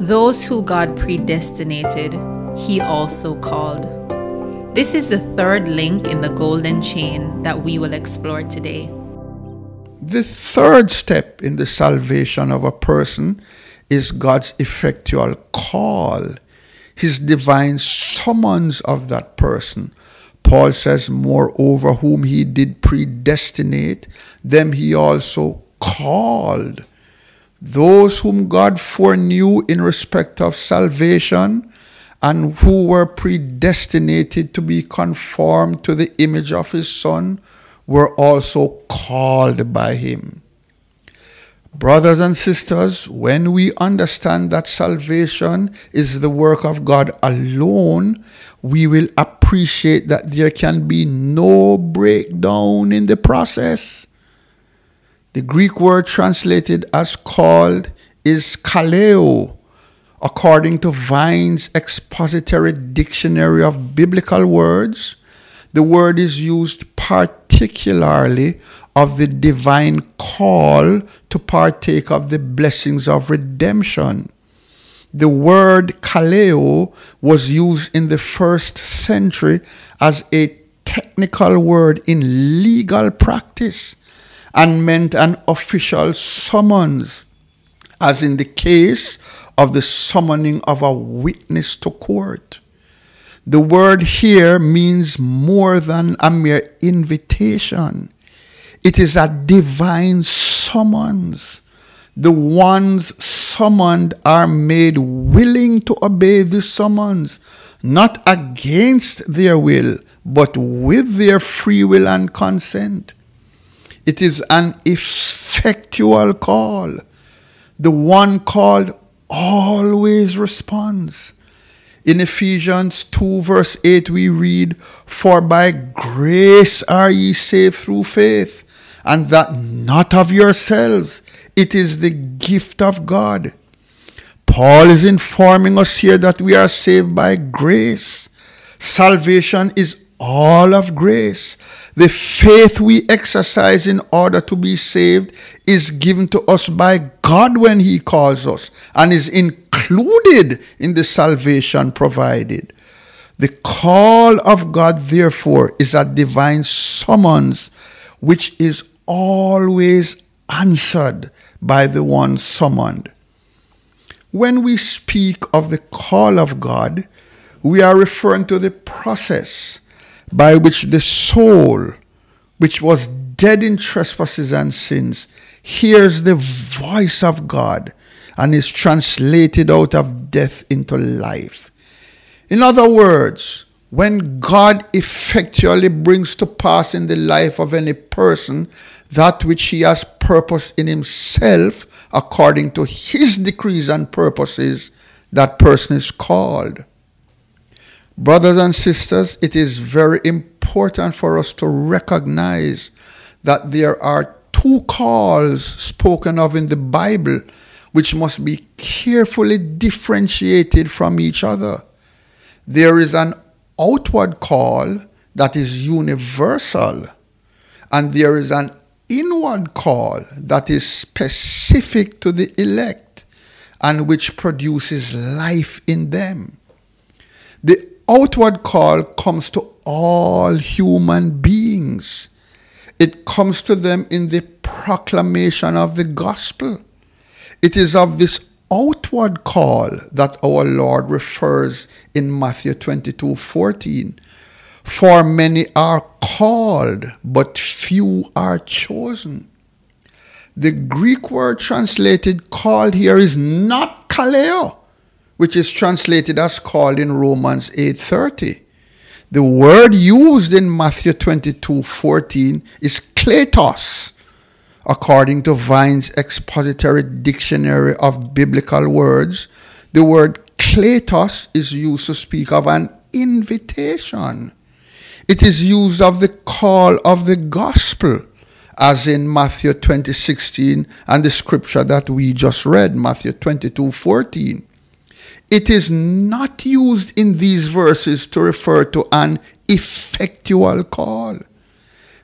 Those who God predestinated, he also called. This is the third link in the golden chain that we will explore today. The third step in the salvation of a person is God's effectual call, his divine summons of that person. Paul says, Moreover, whom he did predestinate, them he also called. Those whom God foreknew in respect of salvation, and who were predestinated to be conformed to the image of his Son, were also called by him. Brothers and sisters, when we understand that salvation is the work of God alone, we will appreciate that there can be no breakdown in the process. The Greek word translated as called is kaleo, according to Vine's expository dictionary of biblical words. The word is used particularly of the divine call to partake of the blessings of redemption. The word kaleo was used in the first century as a technical word in legal practice and meant an official summons, as in the case of the summoning of a witness to court. The word here means more than a mere invitation. It is a divine summons. The ones summoned are made willing to obey the summons, not against their will, but with their free will and consent. It is an effectual call. The one called always responds. In Ephesians 2, verse 8, we read, For by grace are ye saved through faith and that not of yourselves. It is the gift of God. Paul is informing us here that we are saved by grace. Salvation is all of grace. The faith we exercise in order to be saved is given to us by God when He calls us and is included in the salvation provided. The call of God, therefore, is a divine summons which is always answered by the one summoned. When we speak of the call of God, we are referring to the process by which the soul, which was dead in trespasses and sins, hears the voice of God and is translated out of death into life. In other words, when God effectually brings to pass in the life of any person that which he has purposed in himself according to his decrees and purposes, that person is called. Brothers and sisters, it is very important for us to recognize that there are two calls spoken of in the Bible which must be carefully differentiated from each other. There is an outward call that is universal, and there is an inward call that is specific to the elect and which produces life in them. The outward call comes to all human beings. It comes to them in the proclamation of the gospel. It is of this outward call that our Lord refers in Matthew 22 14. For many are called, but few are chosen. The Greek word translated called here is not kaleo, which is translated as called in Romans 8:30. The word used in Matthew 22:14 is kletos, According to Vine's expository dictionary of biblical words, the word kletos is used to speak of an invitation. It is used of the call of the gospel, as in Matthew 20:16 and the scripture that we just read, Matthew 22:14. It is not used in these verses to refer to an effectual call.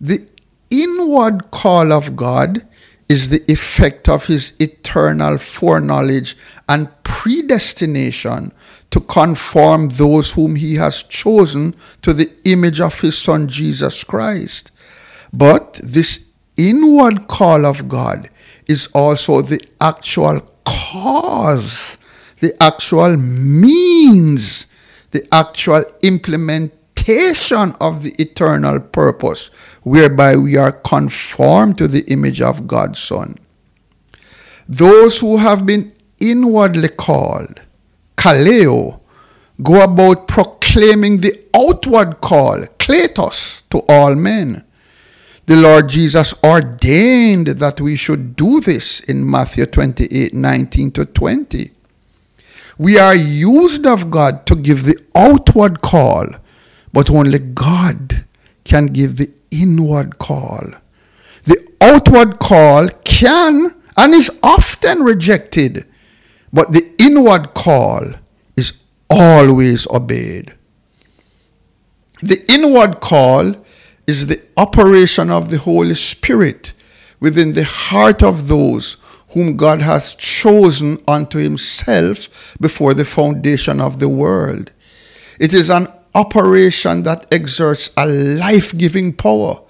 The inward call of God is the effect of his eternal foreknowledge and predestination to conform those whom he has chosen to the image of his son Jesus Christ. But this inward call of God is also the actual cause, the actual means, the actual implementation of the eternal purpose whereby we are conformed to the image of God's Son. Those who have been inwardly called, kaleo, go about proclaiming the outward call, kletos, to all men. The Lord Jesus ordained that we should do this in Matthew 28 19 to 20. We are used of God to give the outward call, but only God can give the inward call. The outward call can and is often rejected, but the inward call is always obeyed. The inward call is the operation of the Holy Spirit within the heart of those whom God has chosen unto himself before the foundation of the world. It is an operation that exerts a life giving power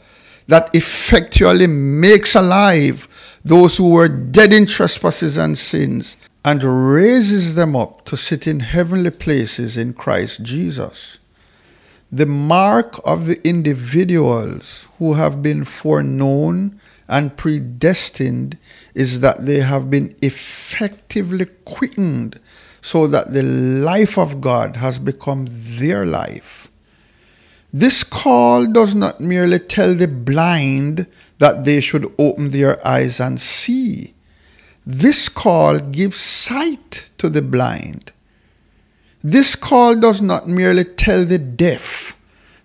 that effectually makes alive those who were dead in trespasses and sins and raises them up to sit in heavenly places in Christ Jesus. The mark of the individuals who have been foreknown and predestined is that they have been effectively quickened so that the life of God has become their life. This call does not merely tell the blind that they should open their eyes and see. This call gives sight to the blind. This call does not merely tell the deaf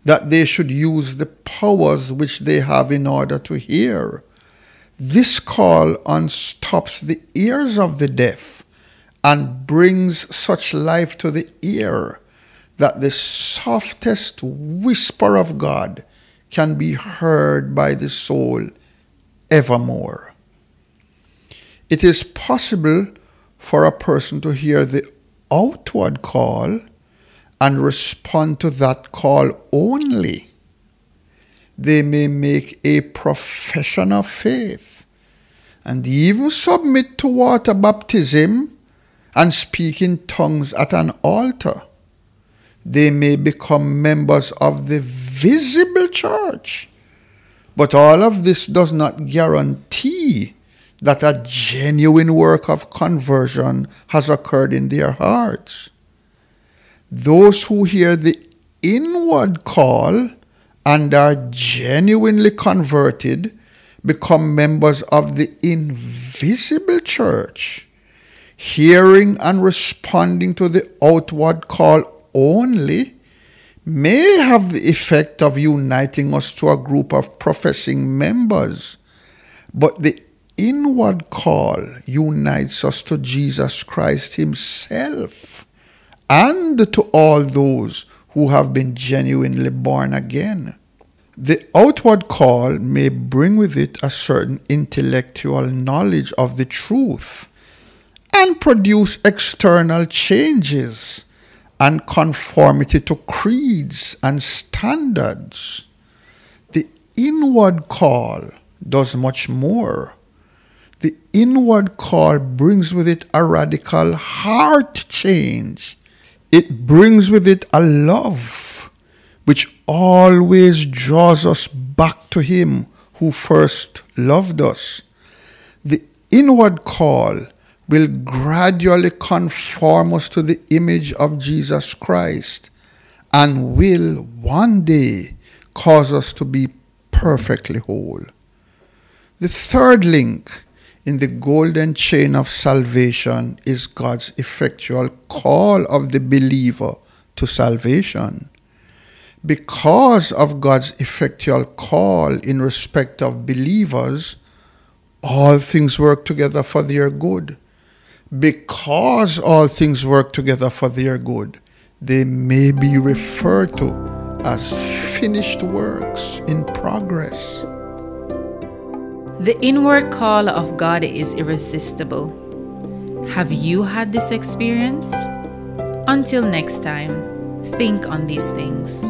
that they should use the powers which they have in order to hear. This call unstops the ears of the deaf and brings such life to the ear that the softest whisper of God can be heard by the soul evermore. It is possible for a person to hear the outward call and respond to that call only. They may make a profession of faith and even submit to water baptism and speak in tongues at an altar. They may become members of the visible church. But all of this does not guarantee that a genuine work of conversion has occurred in their hearts. Those who hear the inward call and are genuinely converted become members of the invisible church, hearing and responding to the outward call only may have the effect of uniting us to a group of professing members, but the inward call unites us to Jesus Christ Himself and to all those who have been genuinely born again. The outward call may bring with it a certain intellectual knowledge of the truth and produce external changes and conformity to creeds and standards. The inward call does much more the inward call brings with it a radical heart change. It brings with it a love which always draws us back to Him who first loved us. The inward call will gradually conform us to the image of Jesus Christ and will one day cause us to be perfectly whole. The third link in the golden chain of salvation is God's effectual call of the believer to salvation. Because of God's effectual call in respect of believers, all things work together for their good. Because all things work together for their good, they may be referred to as finished works in progress. The inward call of God is irresistible. Have you had this experience? Until next time, think on these things.